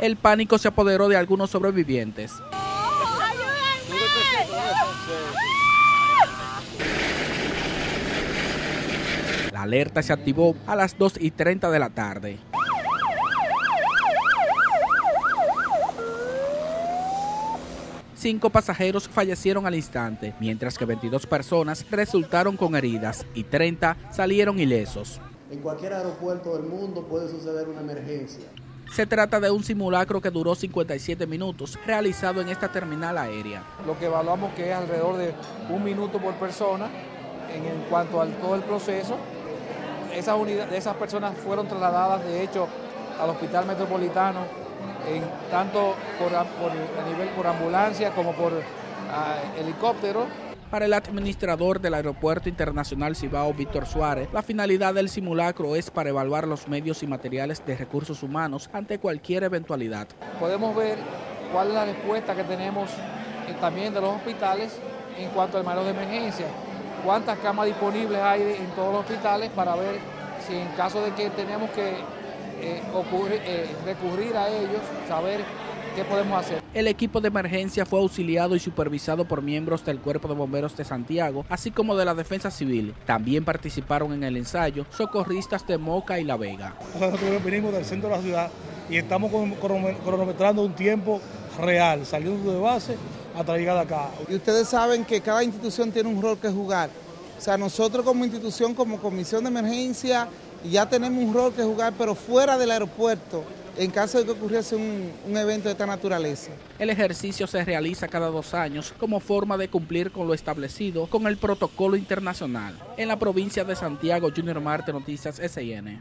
El pánico se apoderó de algunos sobrevivientes. La alerta se activó a las 2 y 30 de la tarde. Cinco pasajeros fallecieron al instante, mientras que 22 personas resultaron con heridas y 30 salieron ilesos. En cualquier aeropuerto del mundo puede suceder una emergencia. Se trata de un simulacro que duró 57 minutos, realizado en esta terminal aérea. Lo que evaluamos que es alrededor de un minuto por persona en cuanto a todo el proceso. Esas, unidades, esas personas fueron trasladadas, de hecho, al Hospital Metropolitano en, tanto por, a nivel por ambulancia como por ah, helicóptero. Para el administrador del Aeropuerto Internacional Cibao, Víctor Suárez, la finalidad del simulacro es para evaluar los medios y materiales de recursos humanos ante cualquier eventualidad. Podemos ver cuál es la respuesta que tenemos eh, también de los hospitales en cuanto al manejo de emergencia, cuántas camas disponibles hay en todos los hospitales para ver si en caso de que tenemos que eh, eh, recurrir a ellos, saber qué podemos hacer. El equipo de emergencia fue auxiliado y supervisado por miembros del Cuerpo de Bomberos de Santiago, así como de la Defensa Civil. También participaron en el ensayo socorristas de Moca y La Vega. Nosotros venimos del centro de la ciudad y estamos cronometrando un tiempo real, saliendo de base hasta llegar acá. Y ustedes saben que cada institución tiene un rol que jugar. O sea, nosotros como institución, como comisión de emergencia, ya tenemos un rol que jugar, pero fuera del aeropuerto, en caso de que ocurriese un, un, evento de esta naturaleza. El ejercicio se realiza cada dos años como forma de cumplir con lo establecido con el protocolo internacional. En la provincia de Santiago, Junior Marte, Noticias SIN.